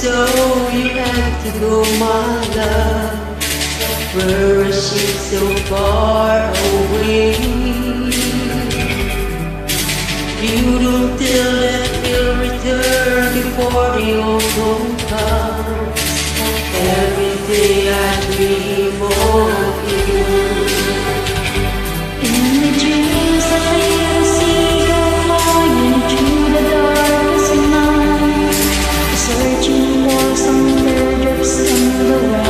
so you have to go, my love. She so far away? You don't tell that he'll return before the autumn comes. Every day I dream of you. In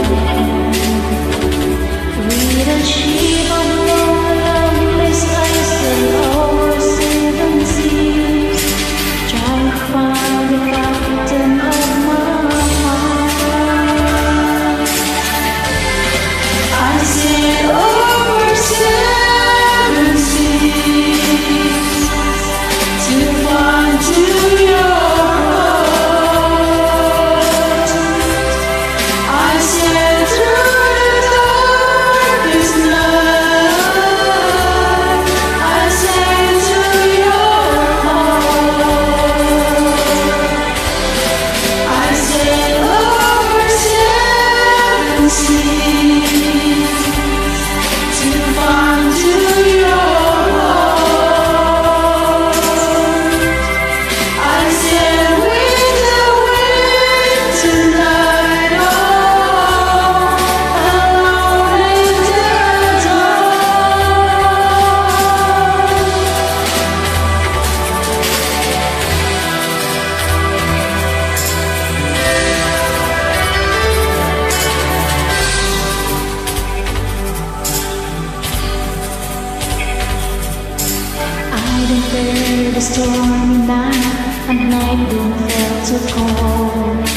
the stormy night and night don't feel too cold.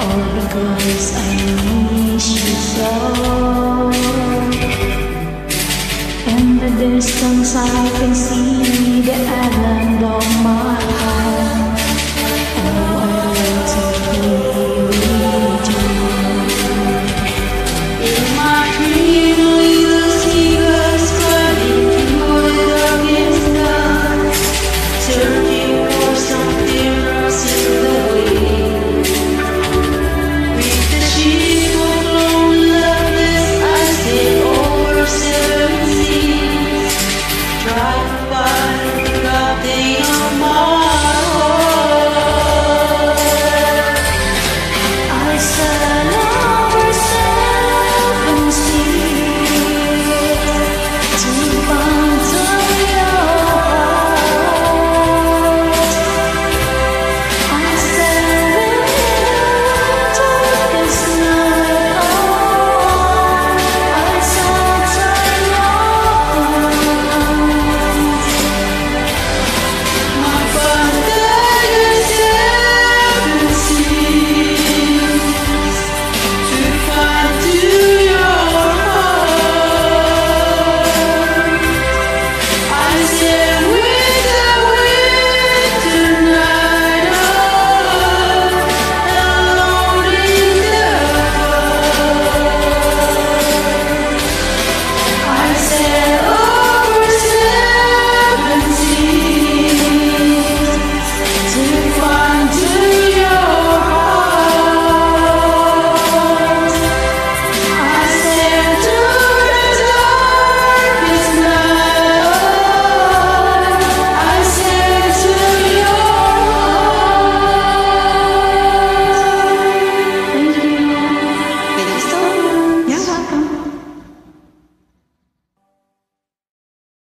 All because I miss you so. In the distance I can see the island of my